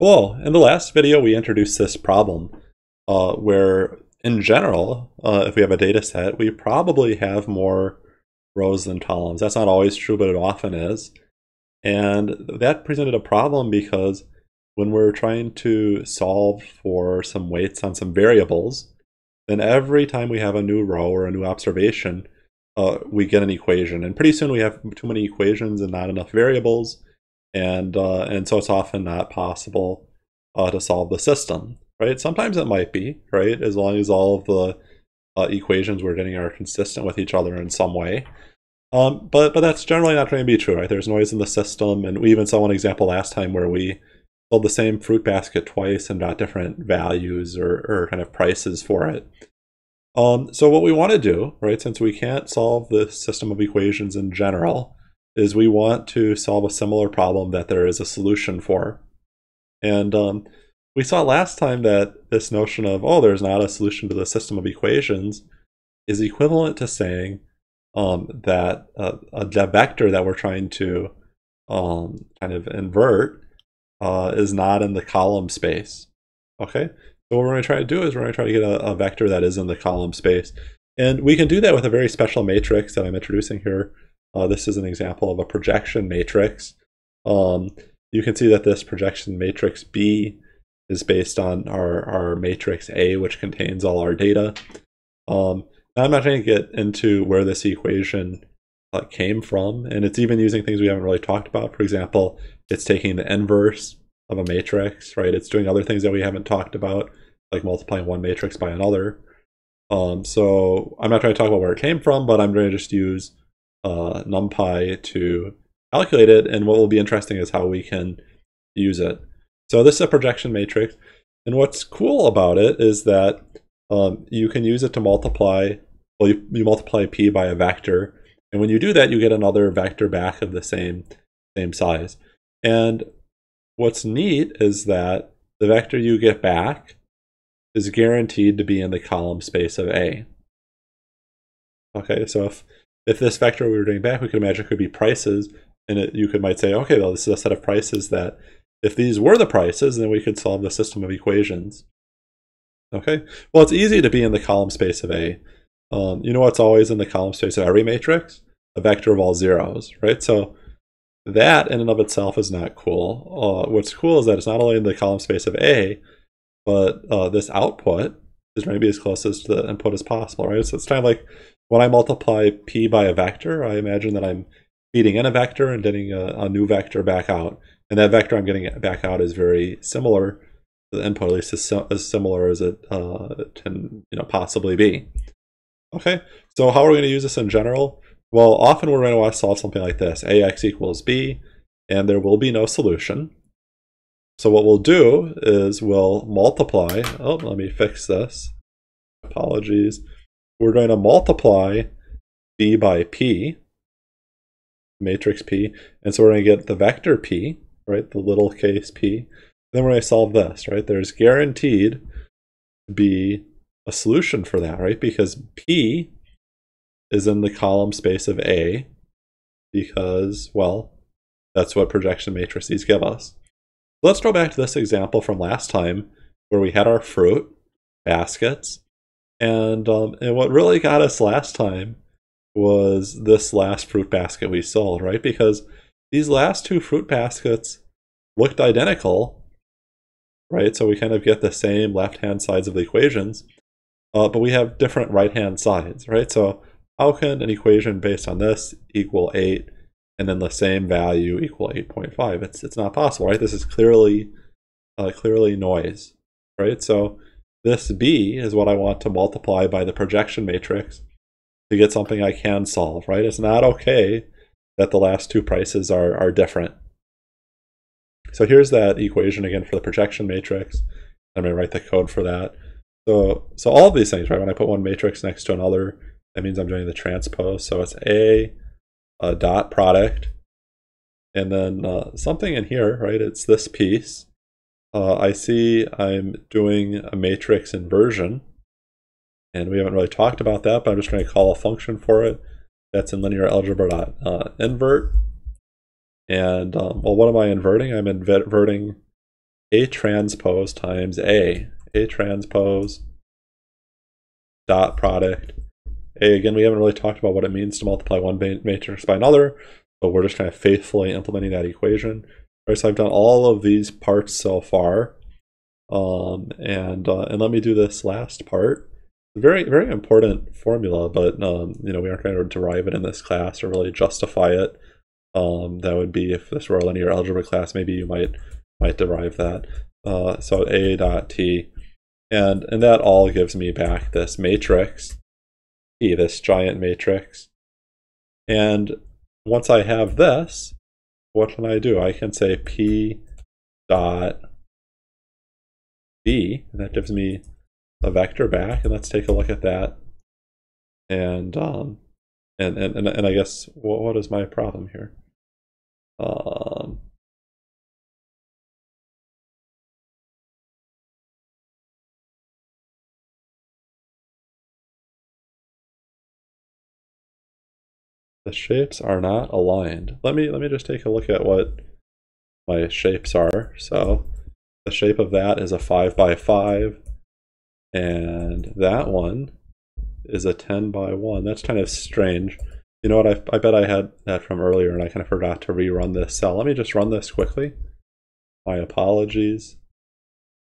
Well, in the last video, we introduced this problem uh, where, in general, uh, if we have a data set, we probably have more rows than columns. That's not always true, but it often is. And that presented a problem because when we're trying to solve for some weights on some variables, then every time we have a new row or a new observation, uh, we get an equation. And pretty soon we have too many equations and not enough variables and uh, and so it's often not possible uh, to solve the system, right? Sometimes it might be, right, as long as all of the uh, equations we're getting are consistent with each other in some way. Um, but but that's generally not going to be true, right? There's noise in the system, and we even saw one example last time where we sold the same fruit basket twice and got different values or, or kind of prices for it. Um, so what we want to do, right, since we can't solve the system of equations in general, is we want to solve a similar problem that there is a solution for. And um, we saw last time that this notion of, oh, there's not a solution to the system of equations is equivalent to saying um, that uh, a vector that we're trying to um, kind of invert uh, is not in the column space. Okay, so what we're going to try to do is we're going to try to get a, a vector that is in the column space. And we can do that with a very special matrix that I'm introducing here uh, this is an example of a projection matrix. Um, you can see that this projection matrix B is based on our, our matrix A, which contains all our data. Um, I'm not going to get into where this equation uh, came from, and it's even using things we haven't really talked about. For example, it's taking the inverse of a matrix, right? It's doing other things that we haven't talked about, like multiplying one matrix by another. Um, so I'm not trying to talk about where it came from, but I'm going to just use uh, NumPy to calculate it. And what will be interesting is how we can use it. So this is a projection matrix. And what's cool about it is that um, you can use it to multiply, well, you, you multiply p by a vector. And when you do that, you get another vector back of the same, same size. And what's neat is that the vector you get back is guaranteed to be in the column space of A. Okay, so if if this vector we were doing back, we could imagine could be prices, and it, you could might say, okay, well, this is a set of prices that if these were the prices, then we could solve the system of equations. Okay, well, it's easy to be in the column space of A. Um, you know what's always in the column space of every matrix? A vector of all zeros, right? So that in and of itself is not cool. Uh, what's cool is that it's not only in the column space of A, but uh, this output is trying to be as close as to the input as possible, right? So it's kind of like when I multiply p by a vector, I imagine that I'm feeding in a vector and getting a, a new vector back out. And that vector I'm getting back out is very similar to the input, at least as, as similar as it uh, can you know, possibly be. Okay, so how are we going to use this in general? Well, often we're going to want to solve something like this. ax equals b, and there will be no solution. So what we'll do is we'll multiply. Oh, let me fix this. Apologies we're going to multiply b by p, matrix p, and so we're going to get the vector p, right, the little case p. Then we're going to solve this, right? There's guaranteed to be a solution for that, right? Because p is in the column space of A because, well, that's what projection matrices give us. Let's go back to this example from last time where we had our fruit baskets and um, and what really got us last time was this last fruit basket we sold, right? Because these last two fruit baskets looked identical, right? So we kind of get the same left-hand sides of the equations, uh, but we have different right-hand sides, right? So how can an equation based on this equal 8 and then the same value equal 8.5? It's, it's not possible, right? This is clearly, uh, clearly noise, right? So this b is what I want to multiply by the projection matrix to get something I can solve, right? It's not okay that the last two prices are, are different. So here's that equation again for the projection matrix. I'm going to write the code for that. So, so all of these things, right? When I put one matrix next to another, that means I'm doing the transpose. So it's a, a dot product, and then uh, something in here, right? It's this piece, uh, I see I'm doing a matrix inversion. And we haven't really talked about that, but I'm just going to call a function for it. That's in linear algebra uh, invert. And, um, well, what am I inverting? I'm inverting A transpose times A. A transpose dot product. Again, we haven't really talked about what it means to multiply one matrix by another, but we're just kind of faithfully implementing that equation. Right, so I've done all of these parts so far. Um, and, uh, and let me do this last part. Very, very important formula, but um, you know we aren't going to derive it in this class or really justify it. Um, that would be if this were a linear algebra class, maybe you might might derive that. Uh, so a dot t, and and that all gives me back this matrix, t, this giant matrix. And once I have this, what can I do? I can say p dot b, and that gives me a vector back. And let's take a look at that. And um, and and and, and I guess what, what is my problem here? Um, the shapes are not aligned. Let me let me just take a look at what my shapes are. So the shape of that is a 5 by 5 and that one is a 10 by 1. That's kind of strange. You know what, I, I bet I had that from earlier and I kind of forgot to rerun this cell. Let me just run this quickly. My apologies.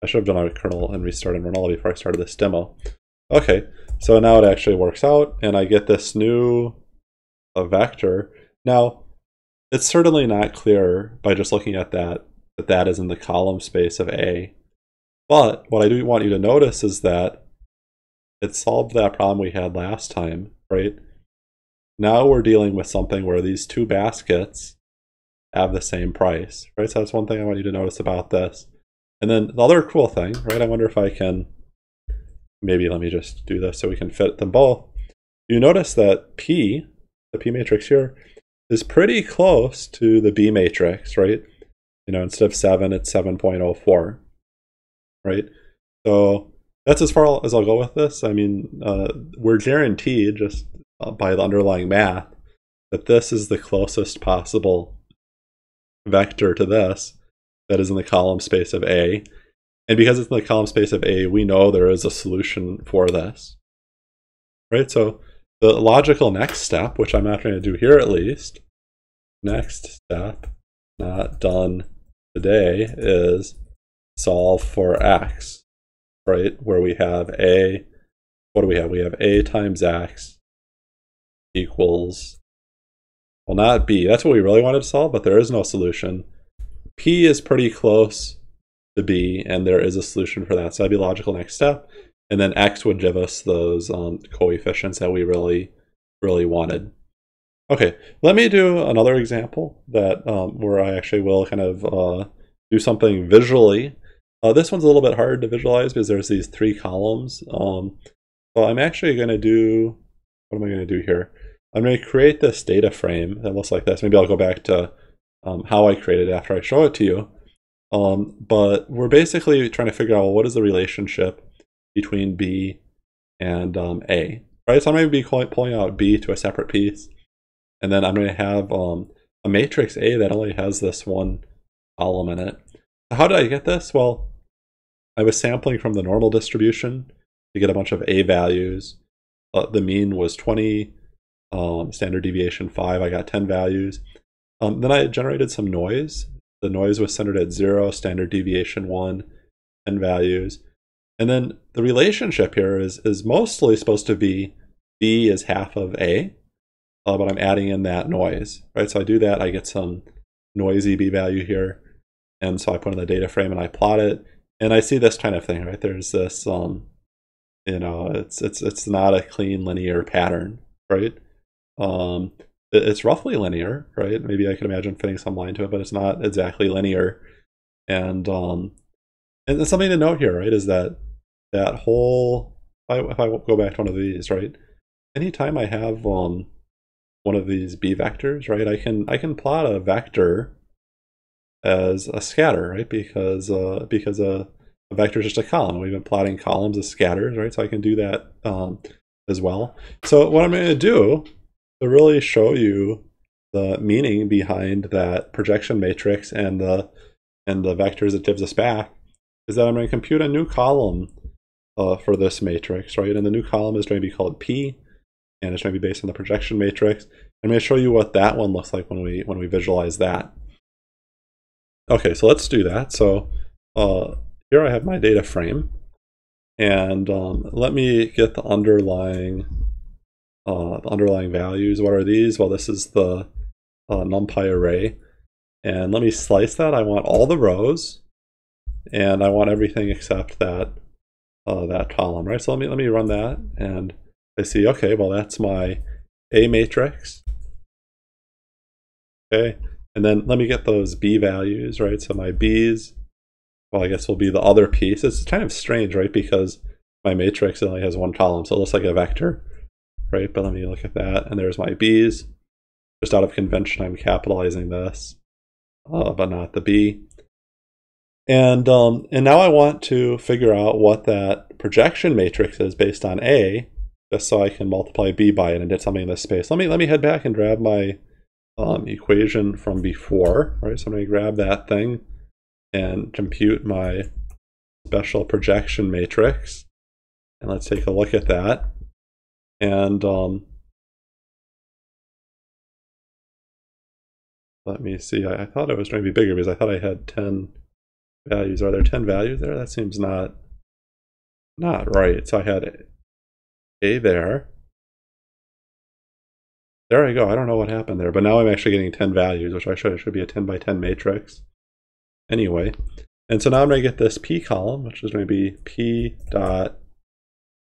I should have done a kernel and restart and run all before I started this demo. Okay, so now it actually works out and I get this new a vector. Now, it's certainly not clear by just looking at that that that is in the column space of A. But what I do want you to notice is that it solved that problem we had last time, right? Now we're dealing with something where these two baskets have the same price, right? So that's one thing I want you to notice about this. And then the other cool thing, right? I wonder if I can, maybe let me just do this so we can fit them both. You notice that P, the P matrix here, is pretty close to the B matrix, right? You know, instead of 7, it's 7.04, right? So that's as far as I'll go with this. I mean, uh, we're guaranteed just uh, by the underlying math that this is the closest possible vector to this that is in the column space of A. And because it's in the column space of A, we know there is a solution for this. Right? So the logical next step, which I'm not going to do here at least, next step, not done today, is solve for x, right? Where we have A, what do we have? We have A times x equals, well, not b. That's what we really wanted to solve, but there is no solution. p is pretty close to b, and there is a solution for that. So that'd be logical next step. And then x would give us those um, coefficients that we really, really wanted. Okay, let me do another example that um, where I actually will kind of uh, do something visually. Uh, this one's a little bit hard to visualize because there's these three columns. Um, so I'm actually going to do, what am I going to do here? I'm going to create this data frame that looks like this. Maybe I'll go back to um, how I created it after I show it to you. Um, but we're basically trying to figure out well, what is the relationship between B and um, A, right? So I'm going to be pulling out B to a separate piece. And then I'm going to have um, a matrix A that only has this one column in it. How did I get this? Well, I was sampling from the normal distribution to get a bunch of A values. Uh, the mean was 20, um, standard deviation 5. I got 10 values. Um, then I generated some noise. The noise was centered at 0, standard deviation 1, 10 values. And then the relationship here is, is mostly supposed to be B is half of A, uh, but I'm adding in that noise, right? So I do that, I get some noisy B value here. And so I put in the data frame and I plot it. And I see this kind of thing, right? There's this, um, you know, it's, it's, it's not a clean linear pattern, right? Um, it's roughly linear, right? Maybe I could imagine fitting some line to it, but it's not exactly linear. And um, and something to note here, right, is that that whole if I, if I go back to one of these, right, anytime I have um one of these b vectors, right, I can I can plot a vector as a scatter, right, because uh, because a, a vector is just a column. We've been plotting columns as scatters, right, so I can do that um, as well. So what I'm going to do to really show you the meaning behind that projection matrix and the and the vectors it gives us back is that I'm going to compute a new column uh, for this matrix, right? And the new column is going to be called P, and it's going to be based on the projection matrix. I'm going to show you what that one looks like when we when we visualize that. Okay, so let's do that. So uh, here I have my data frame, and um, let me get the underlying uh, the underlying values. What are these? Well, this is the uh, NumPy array, and let me slice that. I want all the rows, and I want everything except that uh, that column, right? So let me let me run that, and I see. Okay, well that's my A matrix. Okay, and then let me get those B values, right? So my B's, well, I guess will be the other piece. It's kind of strange, right? Because my matrix only has one column, so it looks like a vector, right? But let me look at that, and there's my B's. Just out of convention, I'm capitalizing this, uh, but not the B. And um, and now I want to figure out what that projection matrix is based on A, just so I can multiply B by it and get something in this space. Let me let me head back and grab my um, equation from before, right? So I'm to grab that thing and compute my special projection matrix. And let's take a look at that. And um, let me see, I, I, thought it was going to be bigger because I thought I had 10 values. Are there 10 values there? That seems not, not right. So I had A there. There I go. I don't know what happened there, but now I'm actually getting 10 values, which I should, should be a 10 by 10 matrix. Anyway, and so now I'm going to get this P column, which is going to be P dot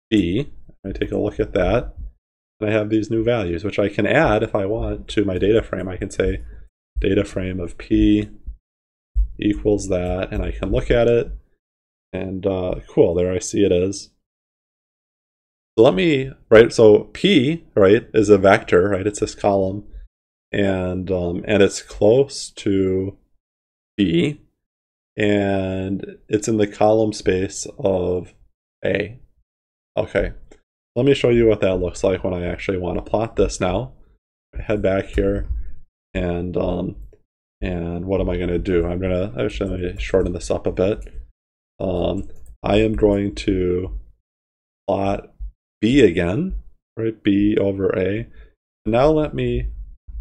B. I take a look at that, and I have these new values, which I can add if I want to my data frame. I can say data frame of P equals that, and I can look at it, and uh, cool, there I see it is. So let me, right, so P, right, is a vector, right, it's this column, and, um, and it's close to B, and it's in the column space of A. Okay, let me show you what that looks like when I actually want to plot this now. Head back here, and um, and what am I going to do? I'm going to actually shorten this up a bit. Um, I am going to plot B again, right? B over A. Now let me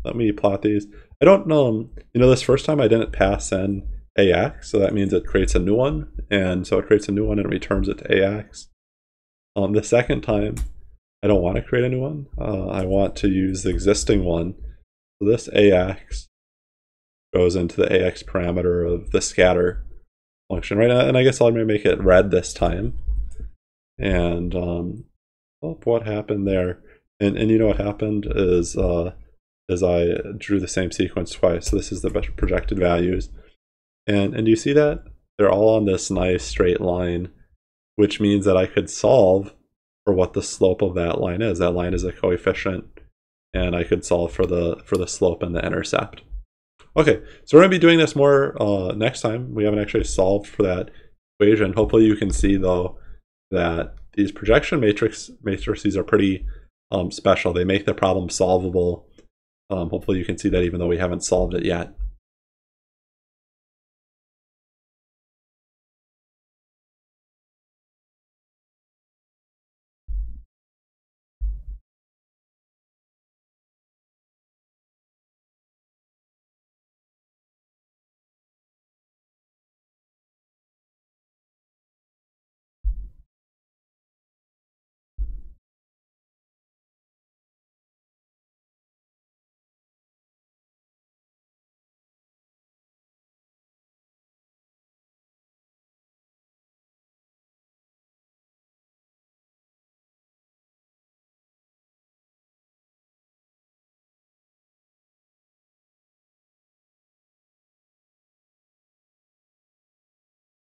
let me plot these. I don't know, you know, this first time I didn't pass in AX, so that means it creates a new one, and so it creates a new one and returns it to AX. Um, the second time, I don't want to create a new one. Uh, I want to use the existing one. So this AX goes into the AX parameter of the scatter function, right? And I guess I'll make it red this time. And um, oh, what happened there? And and you know what happened is uh, is I drew the same sequence twice. So this is the projected values, and and do you see that they're all on this nice straight line, which means that I could solve for what the slope of that line is. That line is a coefficient, and I could solve for the for the slope and the intercept. Okay, so we're going to be doing this more uh, next time. We haven't actually solved for that equation. Hopefully you can see, though, that these projection matrix matrices are pretty um, special. They make the problem solvable. Um, hopefully you can see that even though we haven't solved it yet.